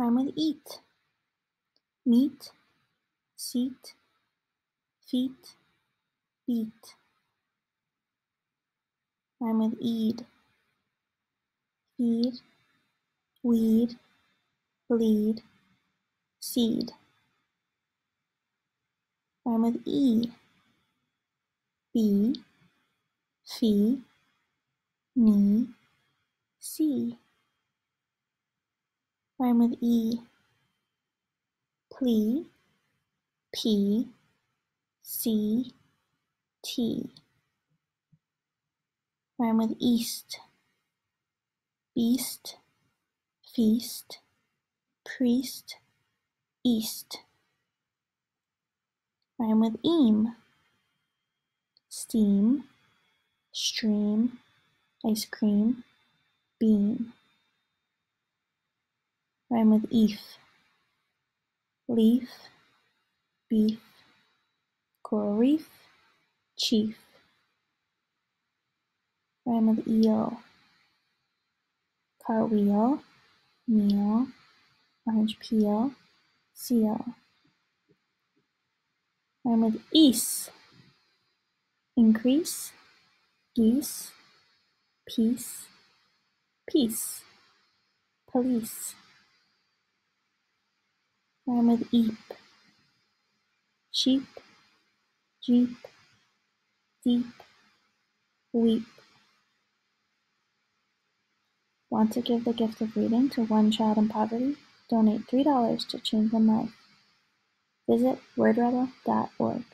Rhyme with eat. Meet, seat, feet, beat. Rhyme with eed. Feed, weed, bleed, seed. Rhyme with e. Bee, fee, knee, see. Rhyme with e. Plea, pea, see, tea. Rhyme with east. Beast, feast, priest, east. Rhyme with eam. Steam, stream, ice cream, beam. Rhyme with eef. Leaf, beef, coral reef, chief. Rhyme with eel. Cartwheel, meal, orange peel, seal. Rhyme with ease. Increase, geese, peace, peace, police. Rhyme with eep. Sheep, jeep, deep, weep. Want to give the gift of reading to one child in poverty? Donate $3 to change one life. Visit wordrebel.org.